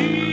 You.